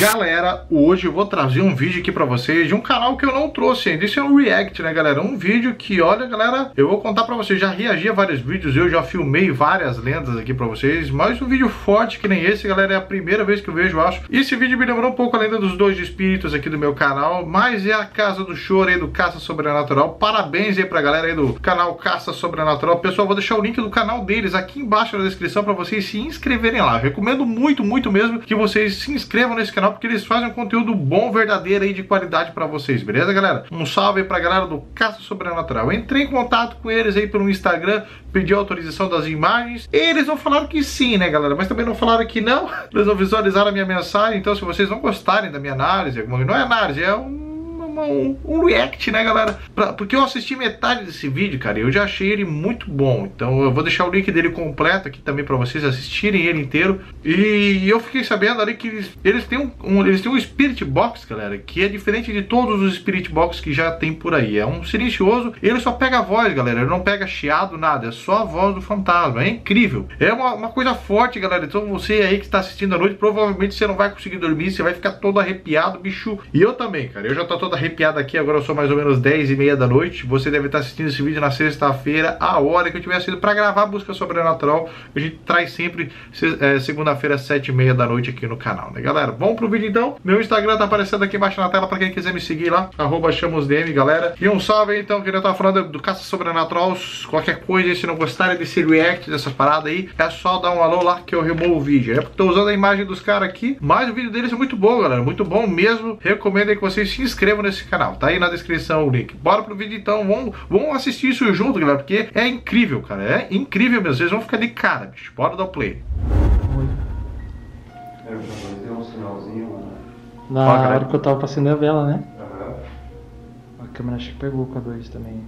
Galera, hoje eu vou trazer um vídeo aqui pra vocês de um canal que eu não trouxe ainda. Isso é um react, né, galera? Um vídeo que, olha, galera, eu vou contar pra vocês. Já reagi a vários vídeos, eu já filmei várias lendas aqui pra vocês. Mas um vídeo forte que nem esse, galera, é a primeira vez que eu vejo, eu acho. Esse vídeo me lembrou um pouco a lenda dos dois espíritos aqui do meu canal. Mas é a Casa do Choro aí do Caça Sobrenatural. Parabéns aí pra galera aí do canal Caça Sobrenatural. Pessoal, vou deixar o link do canal deles aqui embaixo na descrição pra vocês se inscreverem lá. Eu recomendo muito, muito mesmo que vocês se inscrevam nesse canal, porque eles fazem um conteúdo bom, verdadeiro aí, de qualidade pra vocês, beleza, galera? Um salve aí pra galera do Caça Sobrenatural. Eu entrei em contato com eles aí pelo Instagram, pedi autorização das imagens. Eles não falaram que sim, né, galera? Mas também não falaram que não. Eles não visualizaram a minha mensagem, então se vocês não gostarem da minha análise, não é análise, é um um, um, react, né, galera? Pra, porque eu assisti metade desse vídeo, cara, e eu já achei ele muito bom. Então eu vou deixar o link dele completo aqui também pra vocês assistirem ele inteiro. E eu fiquei sabendo ali que eles, eles, têm um, um, eles têm um Spirit Box, galera, que é diferente de todos os Spirit Box que já tem por aí. É um silencioso, ele só pega a voz, galera, ele não pega chiado, nada, é só a voz do fantasma. É incrível. É uma, uma coisa forte, galera. Então você aí que está assistindo à noite, provavelmente você não vai conseguir dormir, você vai ficar todo arrepiado, bicho. E eu também, cara, eu já tô todo arrepiado arrepiado aqui, agora sou mais ou menos 10 e meia da noite. Você deve estar assistindo esse vídeo na sexta-feira, a hora que eu tiver sido para gravar Busca Sobrenatural. A gente traz sempre é, segunda-feira, 7 e meia da noite aqui no canal, né, galera? Vamos pro vídeo então. Meu Instagram tá aparecendo aqui embaixo na tela para quem quiser me seguir lá, arroba chamusdm, galera. E um salve aí, então, que eu tava falando do Caça Sobrenatural. Qualquer coisa, se não gostarem desse react, dessa parada aí, é só dar um alô lá que eu removo o vídeo. É porque tô usando a imagem dos caras aqui, mas o vídeo deles é muito bom, galera, muito bom mesmo. Recomendo aí que vocês se inscrevam nesse canal. Tá aí na descrição o link. Bora pro vídeo então. Vamos, vamos assistir isso junto, galera. Porque é incrível, cara. É incrível mesmo. Vocês vão ficar de cara, bicho. Bora dar o play. É, deu um sinalzinho. Na Ó, hora galera. que eu tava passando a vela, né? Aham. A câmera acho que pegou com a 2 também.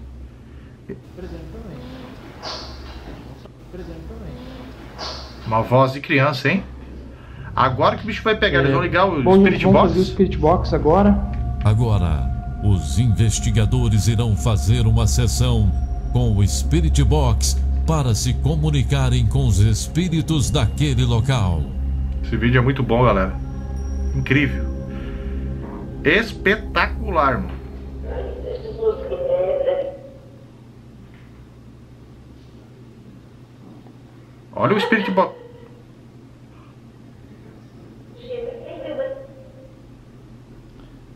Uma voz de criança, hein? Agora que o bicho vai pegar, eles vão ligar o Vamos- Spirit vamos Box. fazer o Spirit Box agora. Agora, os investigadores irão fazer uma sessão com o Spirit Box para se comunicarem com os espíritos daquele local. Esse vídeo é muito bom, galera. Incrível. Espetacular, mano. Olha o Spirit Box.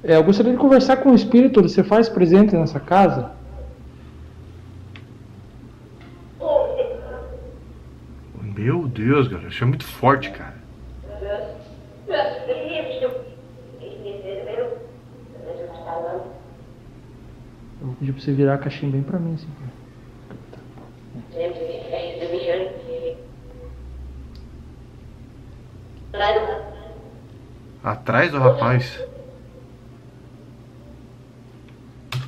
É, eu gostaria de conversar com o espírito. Você faz presente nessa casa? Meu Deus, galera. Isso é muito forte, cara. Eu vou pedir pra você virar a caixinha bem pra mim, assim. Atrás do rapaz.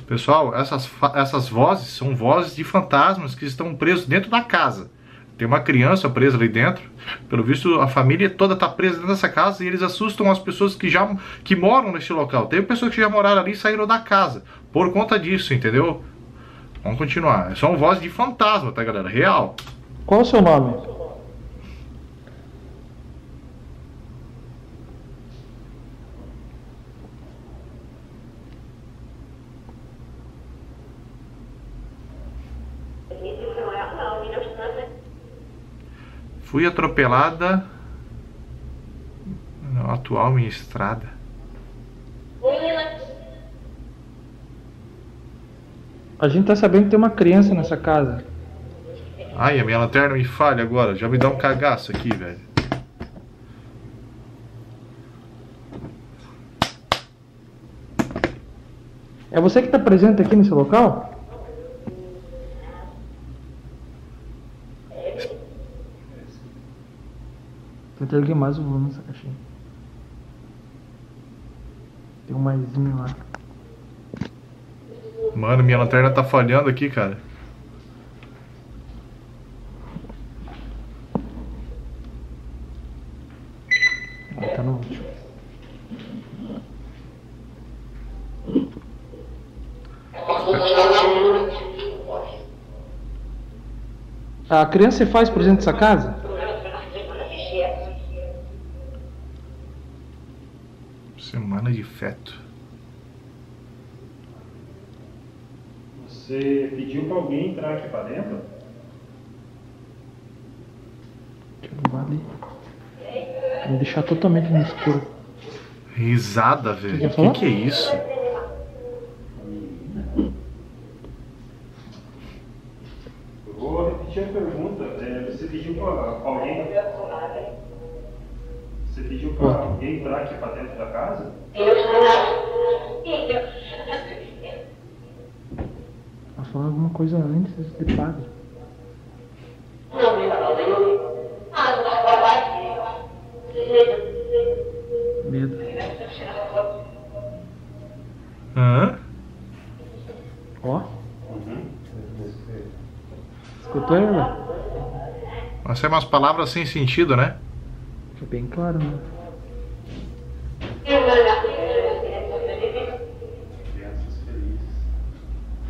Pessoal, essas, essas vozes são vozes de fantasmas que estão presos dentro da casa. Tem uma criança presa ali dentro. Pelo visto, a família toda está presa dentro dessa casa e eles assustam as pessoas que já que moram neste local. Tem pessoas que já moraram ali e saíram da casa por conta disso, entendeu? Vamos continuar. São vozes de fantasma, tá, galera? Real. Qual é o seu nome? Fui atropelada na atual minha estrada. A gente tá sabendo que tem uma criança nessa casa. Ai, a minha lanterna me falha agora. Já me dá um cagaço aqui, velho. É você que tá presente aqui nesse local? Erguer mais o volume nessa caixinha. Tem um maisinho lá. Mano, minha lanterna tá falhando aqui, cara. Ah, tá no último. A criança faz presente dessa casa? Semana de feto. Você pediu pra alguém entrar aqui pra dentro? Não vale. Vai me deixar totalmente no escuro. Risada, velho. O que, que é isso? Eu vou repetir a pergunta. É, você pediu pra pra alguém. Você pediu pra alguém entrar aqui pra dentro da casa? Ela falou alguma coisa antes de padre. Medo. Hã? Ó. Escutou ela? Mas é umas palavras sem sentido, né? Foi bem claro, né?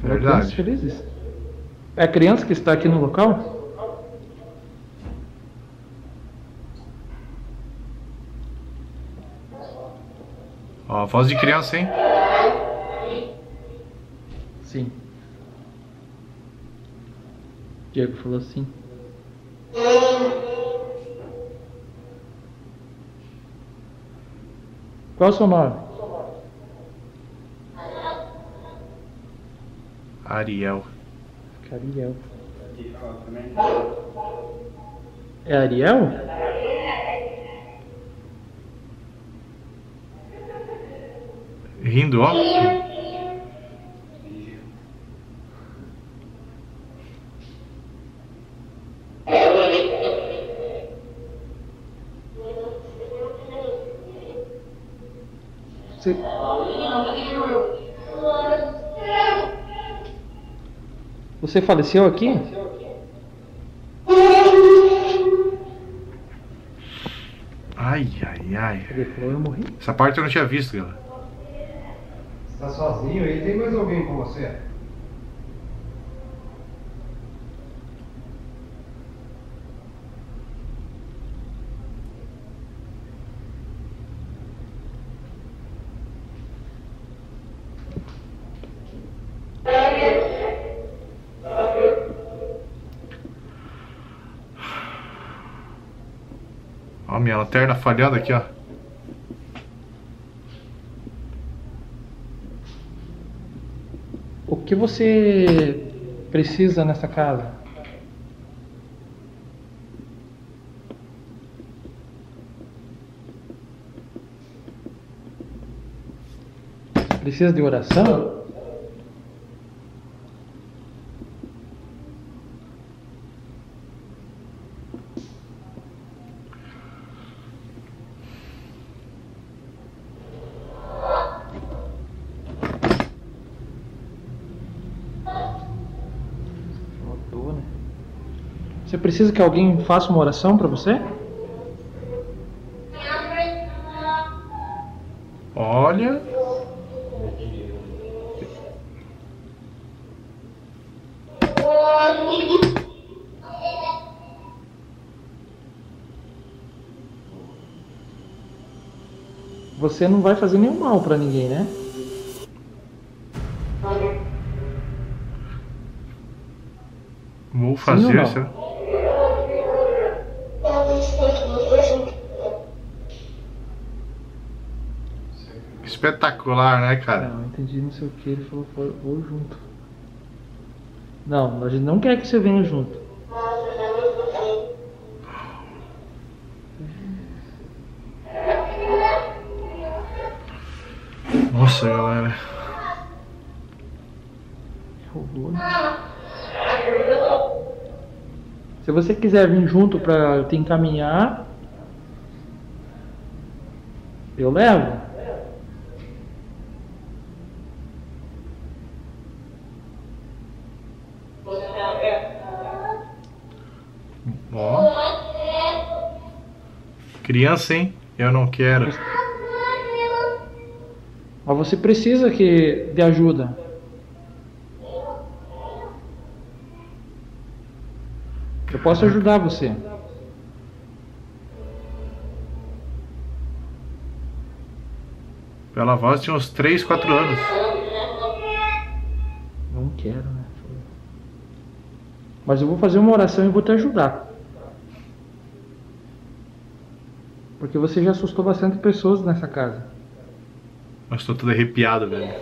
Verdade. felizes. É a criança que está aqui no local? Ó, voz de criança, hein? Sim. Diego falou sim. Qual é o seu nome? Ariel. Ariel. É Ariel? Rindo, ó. Você... Você faleceu aqui? Ai, ai, ai. Ele falou, eu morri. Essa parte eu não tinha visto, galera. Você tá sozinho aí? Tem mais alguém com você? Ó, minha lanterna falhando aqui, ó. O que você precisa nessa casa? Precisa de oração? Faltou, né? Você precisa que alguém faça uma oração para você? Olha. Você não vai fazer nenhum mal para ninguém, né? Vou ou fazer, não? Espetacular, né, cara? Não, entendi não sei o que. Ele falou, "Vou- vou junto. Não, a gente não quer que você venha junto. Nossa, galera. Roubou, né? Se você quiser vir junto pra te encaminhar, eu levo. Ó. Criança, hein? Eu não quero. Mas você precisa que de ajuda. Eu posso ajudar você. Pela voz tinha uns 3, 4 anos. Não quero, né? Mas eu vou fazer uma oração e vou te ajudar. Porque você já assustou bastante pessoas nessa casa. Mas tô todo arrepiado, velho.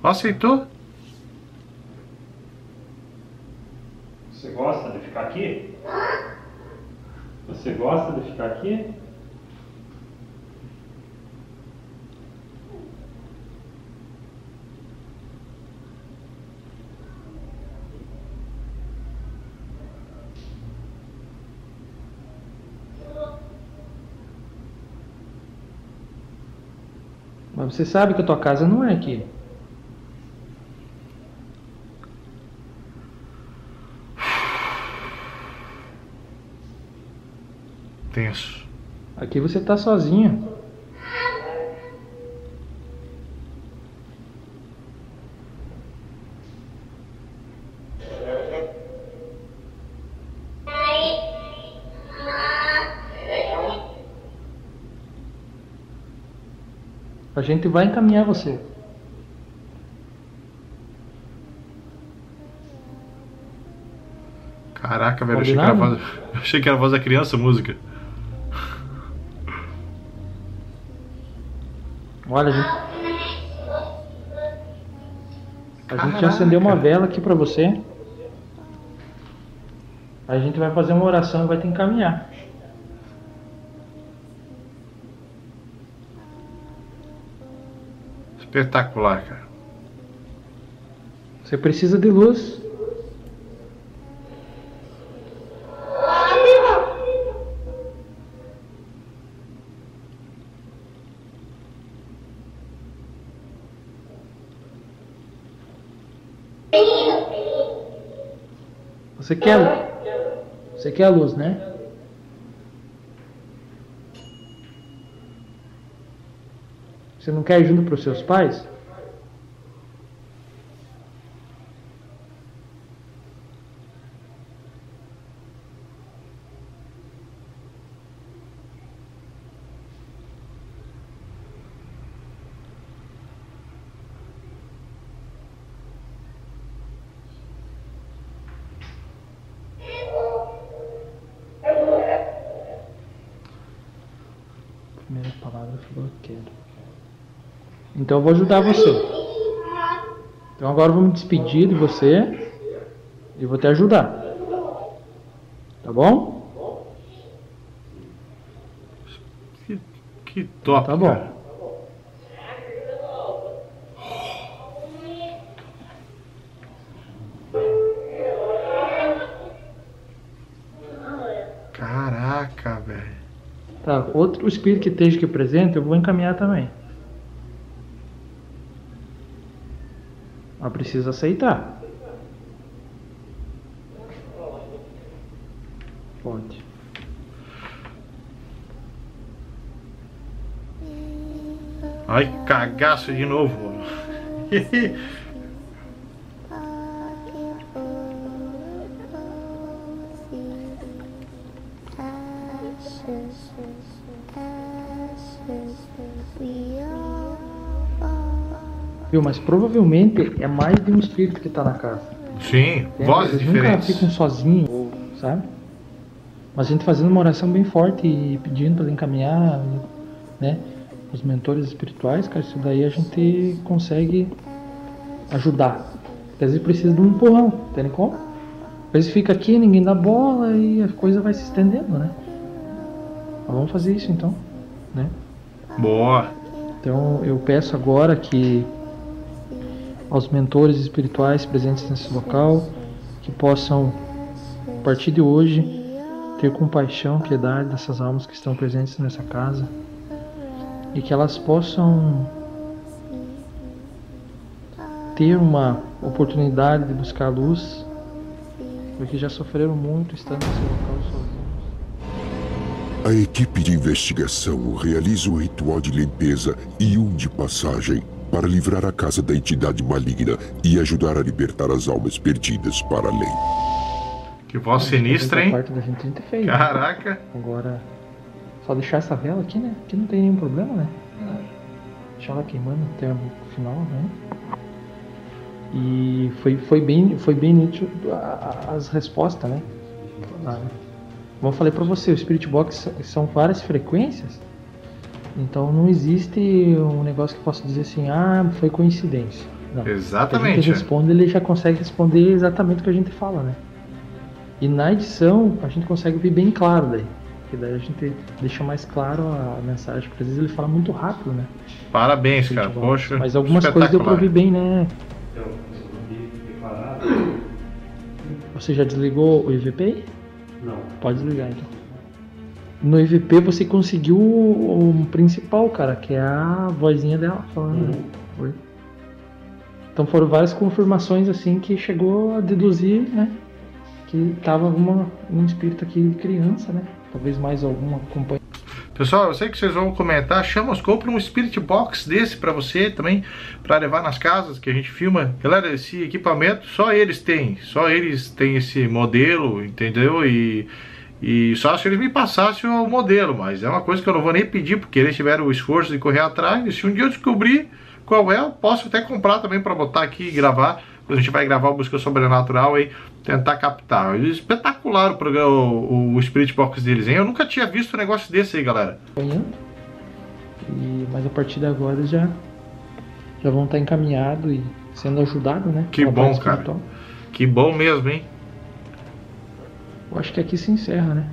Ó, aceitou? Você gosta de ficar aqui? Você gosta de ficar aqui? Mas você sabe que a tua casa não é aqui. Tenso. Aqui você tá sozinho. A gente vai encaminhar você. Caraca, velho, achei que, era voz, achei que era a voz da criança a música. Olha, a gente. A gente já acendeu uma vela aqui pra você. A gente vai fazer uma oração e vai te encaminhar. Espetacular, cara. Você precisa de luz. Você quer, você quer a luz, né? Você não quer ajuda para os seus pais? Primeira palavra falou quero. Então eu vou ajudar você. Então agora eu vou me despedir de você e vou te ajudar. Tá bom? Que, que top, Tá bom. cara. Caraca, velho. Tá, outro espírito que esteja aqui presente eu vou encaminhar também. Mas precisa aceitar. Pode. Ai, cagaço de novo, Viu? Mas provavelmente é mais de um espírito que tá na casa. Sim, Entende? vozes Eles nunca diferentes. ficam sozinhos, sabe? Mas a gente fazendo uma oração bem forte e pedindo para ele encaminhar, né? Os mentores espirituais, cara, isso daí a gente consegue ajudar. Porque às vezes precisa de um empurrão, tem como? Às vezes fica aqui, ninguém dá bola e a coisa vai se estendendo, né? Mas vamos fazer isso então, né? Boa. Então eu peço agora que aos mentores espirituais presentes nesse local que possam, a partir de hoje, ter compaixão, piedade dessas almas que estão presentes nessa casa e que elas possam ter uma oportunidade de buscar a luz, porque já sofreram muito estando nesse local sozinhos. A equipe de investigação realiza um ritual de limpeza e um de passagem para livrar a casa da entidade maligna e ajudar a libertar as almas perdidas para além. Que voz sinistra, hein? Parte da gente a gente fez. né? Caraca. Agora Só deixar essa vela aqui, né? Aqui não tem nenhum problema, né? Deixar ela queimando até o final, né? E foi, foi bem, foi bem nítido as respostas, né? Ah, Como eu falei pra você, o Spirit Box são várias frequências, então não existe um negócio que possa dizer assim, ah, foi coincidência. Não. A gente Exatamente. responde, ele já consegue responder exatamente o que a gente fala, né? E na edição a gente consegue ver bem claro daí. Porque daí a gente deixa mais claro a mensagem, porque às vezes ele fala muito rápido, né? Parabéns, cara. Spirit Box. Poxa. Mas algumas coisas deu pra ouvir bem, né? Declarar? Você já desligou o EVP? Não. Pode desligar então. No EVP você conseguiu o, o principal, cara, que é a vozinha dela falando. né? Oi. Então foram várias confirmações assim que chegou a deduzir, né? Que tava alguma, um espírito aqui de criança, né? Talvez mais alguma companhia. Pessoal, eu sei que vocês vão comentar, chama, compra um Spirit Box desse pra você também, pra levar nas casas que a gente filma. Galera, esse equipamento só eles têm, só eles têm esse modelo, entendeu? E, e só se eles me passassem o modelo, mas é uma coisa que eu não vou nem pedir, porque eles tiveram o esforço de correr atrás. E se um dia eu descobrir qual é, eu posso até comprar também pra botar aqui e gravar. Quando a gente vai gravar o Busca Sobrenatural aí, tentar captar. Espetacular o programa, o, o Spirit Box deles, hein? Eu nunca tinha visto um negócio desse aí, galera. acompanhando. E, mas a partir de agora já, já vão estar encaminhados e sendo ajudados, né? Que bom, cara. Que bom mesmo, hein? Eu acho que aqui se encerra, né?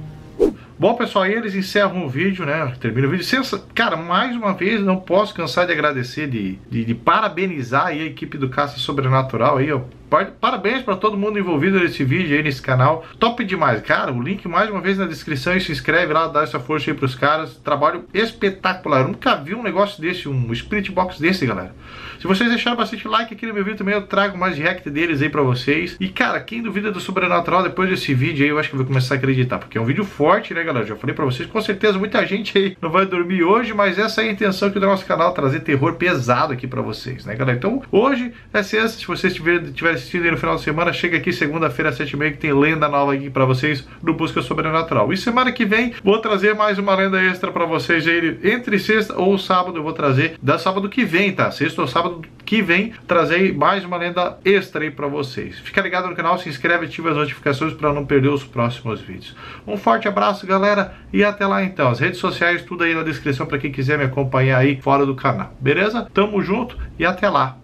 Bom, pessoal, aí eles encerram o vídeo, né? Termina o vídeo. Sensa... Cara, mais uma vez, não posso cansar de agradecer, de, de, de parabenizar aí a equipe do Caça Sobrenatural aí, ó. Par- Parabéns para todo mundo envolvido nesse vídeo aí, nesse canal. Top demais. Cara, o link mais uma vez na descrição e se inscreve lá, dá essa força aí pros caras. Trabalho espetacular. Eu nunca vi um negócio desse, um Spirit Box desse, galera. Se vocês deixaram bastante like aqui no meu vídeo também, eu trago mais react deles aí pra vocês. E, cara, quem duvida do Sobrenatural depois desse vídeo aí, eu acho que vai começar a acreditar. Porque é um vídeo forte, né, galera? Já falei pra vocês, com certeza muita gente aí não vai dormir hoje, mas essa é a intenção aqui do nosso canal, trazer terror pesado aqui pra vocês, né, galera? Então, hoje é sexta, se vocês estiverem tiver assistindo no final de semana, chega aqui segunda-feira, às 7h30, que tem lenda nova aqui pra vocês no Busca Sobrenatural. E semana que vem, vou trazer mais uma lenda extra pra vocês aí, entre sexta ou sábado, eu vou trazer, da sábado que vem, tá? Sexta ou sábado que vem, trazer mais uma lenda extra aí pra vocês. Fica ligado no canal, se inscreve, ativa as notificações pra não perder os próximos vídeos. Um forte abraço, galera, e até lá então. As redes sociais, tudo aí na descrição pra quem quiser me acompanhar aí fora do canal. Beleza? Tamo junto e até lá.